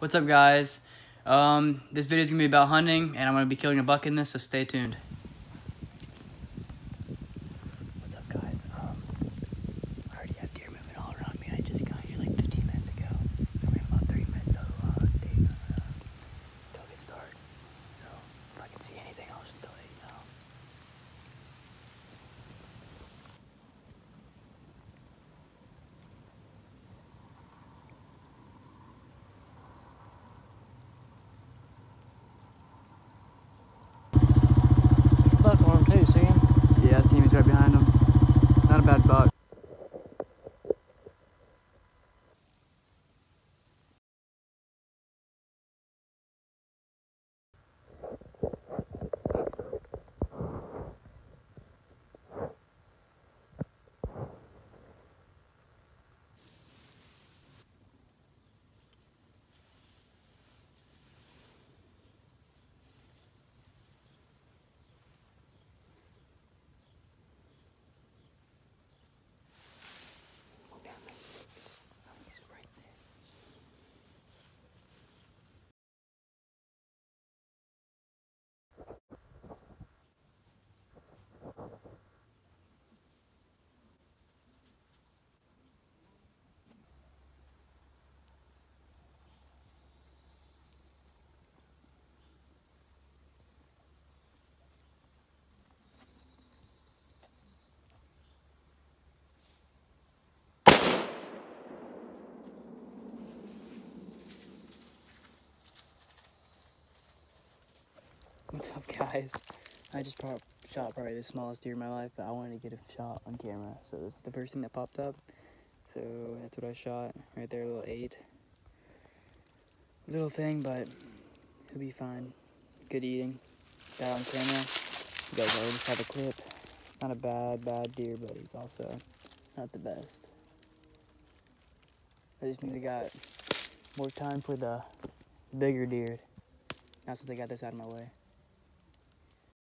What's up, guys? Um, this video is gonna be about hunting, and I'm gonna be killing a buck in this, so stay tuned. A bad buck. What's up, guys? I just prob- shot probably the smallest deer in my life, but I wanted to get a shot on camera. So this is the first thing that popped up. So that's what I shot right there, a little eight. Little thing, but it'll be fine. Good eating. Got on camera. You guys already saw the clip. Not a bad, bad deer, but he's also not the best. I just need to got more time for the bigger deer. Now since I got this out of my way.